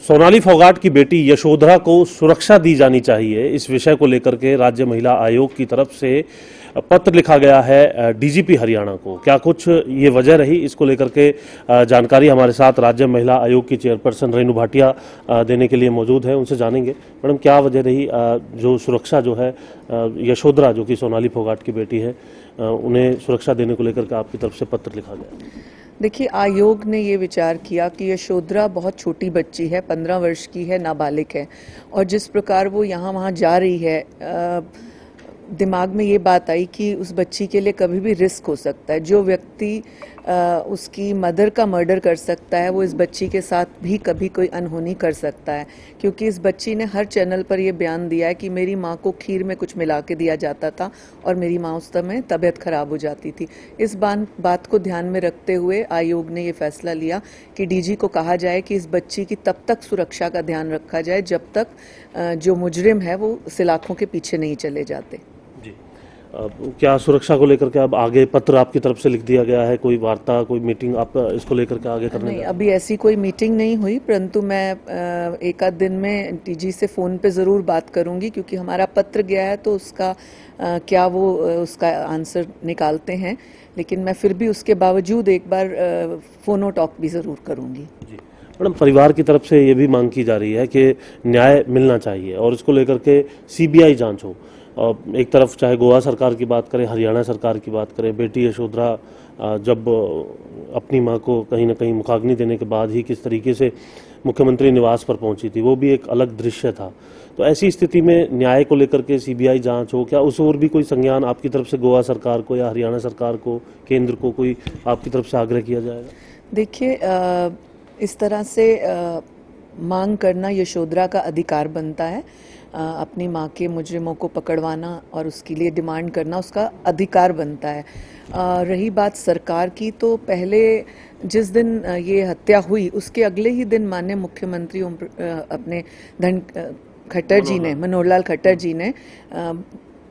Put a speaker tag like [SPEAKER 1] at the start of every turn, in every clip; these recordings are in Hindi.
[SPEAKER 1] सोनाली फोगाट की बेटी यशोधरा को सुरक्षा दी जानी चाहिए। इस विषय को लेकर के राज्य महिला आयोग की तरफ़ से पत्र लिखा गया है डीजीपी हरियाणा को। क्या कुछ ये वजह रही? इसको लेकर के जानकारी हमारे साथ राज्य महिला आयोग की चेयरपर्सन रेणु भाटिया देने के लिए मौजूद है, उनसे जानेंगे। मैडम, क्या वजह रही? जो सुरक्षा जो है यशोधरा जो कि सोनाली फोगाट की बेटी है उन्हें सुरक्षा देने को लेकर के आपकी तरफ़ से पत्र लिखा गया।
[SPEAKER 2] देखिए आयोग ने ये विचार किया कि यशोधरा बहुत छोटी बच्ची है पंद्रह वर्ष की है नाबालिग है। और जिस प्रकार वो यहाँ वहाँ जा रही है आ, दिमाग में ये बात आई कि उस बच्ची के लिए कभी भी रिस्क हो सकता है। जो व्यक्ति उसकी मदर का मर्डर कर सकता है, वो इस बच्ची के साथ भी कभी कोई अनहोनी कर सकता है। क्योंकि इस बच्ची ने हर चैनल पर यह बयान दिया है कि मेरी माँ को खीर में कुछ मिला के दिया जाता था और मेरी माँ उस समय तबीयत खराब हो जाती थी। इस बात को ध्यान में रखते हुए आयोग ने ये फैसला लिया कि डीजी को कहा जाए कि इस बच्ची की तब तक सुरक्षा का ध्यान रखा जाए जब तक जो मुजरिम है वो सिलाखों के पीछे नहीं चले जाते।
[SPEAKER 1] क्या सुरक्षा को लेकर के अब आगे पत्र आपकी तरफ़ से लिख दिया गया है? कोई वार्ता कोई मीटिंग आप इसको लेकर के आगे करने
[SPEAKER 2] नहीं अभी ऐसी कोई मीटिंग नहीं हुई परंतु मैं एक आध दिन में टीजी से फ़ोन पे ज़रूर बात करूँगी क्योंकि हमारा पत्र गया है तो उसका क्या वो उसका आंसर निकालते हैं। लेकिन मैं फिर भी उसके बावजूद एक बार फ़ोनो टॉक भी ज़रूर करूँगी।
[SPEAKER 1] मैडम परिवार की तरफ़ से ये भी मांग की जा रही है कि न्याय मिलना चाहिए और इसको लेकर के सीबीआई जाँच हो। एक तरफ़ चाहे गोवा सरकार की बात करें हरियाणा सरकार की बात करें बेटी यशोधरा जब अपनी माँ को कहीं ना कहीं मुखाग्नि देने के बाद ही किस तरीके से मुख्यमंत्री निवास पर पहुँची थी वो भी एक अलग दृश्य था। तो ऐसी स्थिति में न्याय को लेकर के सीबीआई जाँच हो क्या उस और भी कोई संज्ञान आपकी तरफ़ से गोवा सरकार को या हरियाणा सरकार को केंद्र को कोई आपकी तरफ़ से आग्रह किया जाएगा?
[SPEAKER 2] देखिए इस तरह से आ, मांग करना यशोधरा का अधिकार बनता है। अपनी माँ के मुजरिमों को पकड़वाना और उसके लिए डिमांड करना उसका अधिकार बनता है। रही बात सरकार की तो पहले जिस दिन ये हत्या हुई उसके अगले ही दिन माननीय मुख्यमंत्री अपने धन खट्टर जी ने मनोहर लाल खट्टर जी ने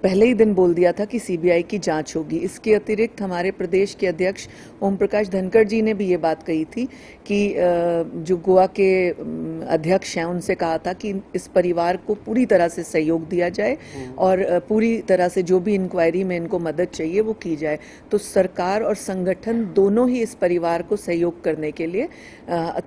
[SPEAKER 2] पहले ही दिन बोल दिया था कि सीबीआई की जाँच होगी। इसके अतिरिक्त हमारे प्रदेश के अध्यक्ष ओम प्रकाश धनखड़ जी ने भी ये बात कही थी कि जो गोवा के अध्यक्ष हैं उनसे कहा था कि इस परिवार को पूरी तरह से सहयोग दिया जाए हम्म। और पूरी तरह से जो भी इंक्वायरी में इनको मदद चाहिए वो की जाए। तो सरकार और संगठन दोनों ही इस परिवार को सहयोग करने के लिए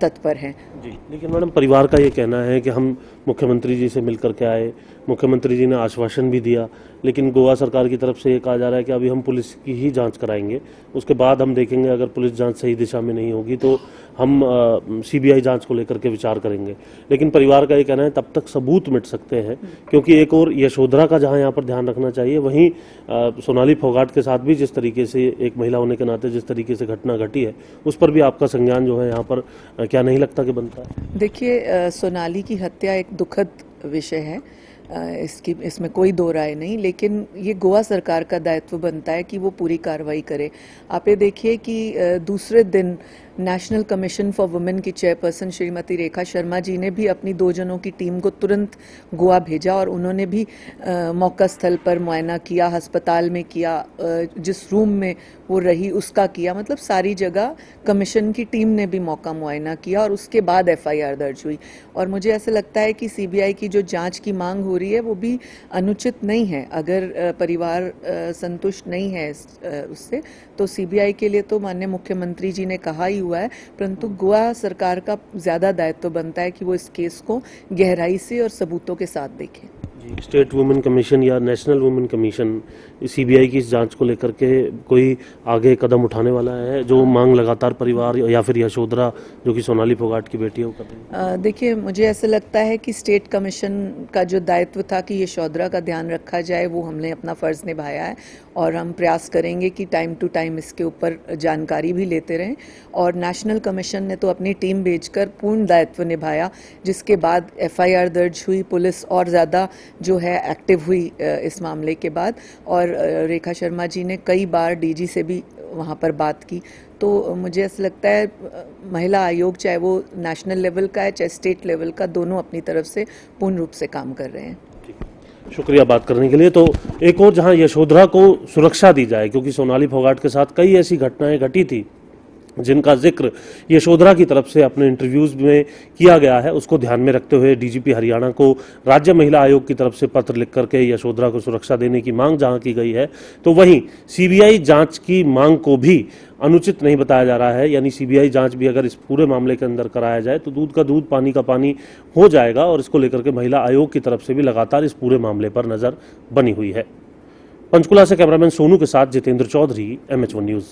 [SPEAKER 2] तत्पर हैं।
[SPEAKER 1] जी लेकिन मैडम परिवार का ये कहना है कि हम मुख्यमंत्री जी से मिलकर के आए, मुख्यमंत्री जी ने आश्वासन भी दिया। लेकिन गोवा सरकार की तरफ़ से ये कहा जा रहा है कि अभी हम पुलिस की ही जाँच कराएँगे। उसके बाद हम देखेंगे, अगर पुलिस जाँच सही दिशा में नहीं होगी तो हम सीबीआई जाँच को लेकर के विचार करेंगे। लेकिन परिवार का ये कहना है, तब तक सबूत मिट सकते हैं, क्योंकि एक और यशोधरा का जहाँ यहाँ पर ध्यान रखना चाहिए, वहीं सोनाली फोगाट के साथ भी जिस तरीके से एक महिला होने के नाते जिस तरीके से घटना घटी है, उस पर भी आपका संज्ञान जो है यहाँ पर क्या नहीं लगता कि बनता है?
[SPEAKER 2] देखिए सोनाली की हत्या एक दुखद विषय है। इसकी, इसमें कोई दो राय नहीं, लेकिन ये गोवा सरकार का दायित्व बनता है कि वो पूरी कार्रवाई करे। आप ये देखिए कि दूसरे दिन नेशनल कमीशन फॉर वुमेन की चेयरपर्सन श्रीमती रेखा शर्मा जी ने भी अपनी दो जनों की टीम को तुरंत गोवा भेजा और उन्होंने भी मौका स्थल पर मुआयना किया, अस्पताल में किया जिस रूम में वो रही उसका किया। मतलब सारी जगह कमीशन की टीम ने भी मौका मुआयना किया और उसके बाद एफआईआर दर्ज हुई। और मुझे ऐसा लगता है कि सीबीआई की जो जाँच की मांग हो रही है वो भी अनुचित नहीं है। अगर परिवार संतुष्ट नहीं है उससे तो सीबीआई के लिए तो माननीय मुख्यमंत्री जी ने कहा ही हुआ है, परंतु गोवा सरकार का ज़्यादा दायित्व बनता है कि वो इस केस को गहराई से और सबूतों के साथ देखें।
[SPEAKER 1] स्टेट वुमेन कमीशन या नेशनल वुमेन कमीशन, सीबीआई की इस जाँच को लेकर के कोई आगे कदम उठाने वाला है, जो मांग लगातार परिवार या फिर यशोधरा, जो कि सोनाली फोगाट की बेटी है, वो
[SPEAKER 2] कर देखिए, मुझे ऐसा लगता है कि स्टेट कमीशन का जो दायित्व था कि यशोधरा का ध्यान रखा जाए, वो हमने अपना फ़र्ज़ निभाया है और हम प्रयास करेंगे कि टाइम टू टाइम इसके ऊपर जानकारी भी लेते रहें और नेशनल कमीशन ने तो अपनी टीम भेजकर पूर्ण दायित्व निभाया, जिसके बाद एफआईआर दर्ज हुई, पुलिस और ज़्यादा जो है एक्टिव हुई इस मामले के बाद। और रेखा शर्मा जी ने कई बार डीजी से भी वहाँ पर बात की। तो मुझे ऐसा लगता है महिला आयोग, चाहे वो नेशनल लेवल का है, चाहे स्टेट लेवल का, दोनों अपनी तरफ़ से पूर्ण रूप से काम कर रहे हैं।
[SPEAKER 1] शुक्रिया बात करने के लिए। तो एक और जहाँ यशोधरा को सुरक्षा दी जाए, क्योंकि सोनाली फोगाट के साथ कई ऐसी घटनाएँ घटी थी जिनका ज़िक्र यशोधरा की तरफ़ से अपने इंटरव्यूज़ में किया गया है, उसको ध्यान में रखते हुए डीजीपी हरियाणा को राज्य महिला आयोग की तरफ़ से पत्र लिख करके यशोधरा को सुरक्षा देने की मांग जहाँ की गई है तो वहीं सीबीआई जाँच की मांग को भी अनुचित नहीं बताया जा रहा है। यानी सीबीआई जाँच भी अगर इस पूरे मामले के अंदर कराया जाए तो दूध का दूध, पानी का पानी हो जाएगा और इसको लेकर के महिला आयोग की तरफ़ से भी लगातार इस पूरे मामले पर नज़र बनी हुई है। पंचकुला से कैमरामैन सोनू के साथ जितेंद्र चौधरी एम न्यूज़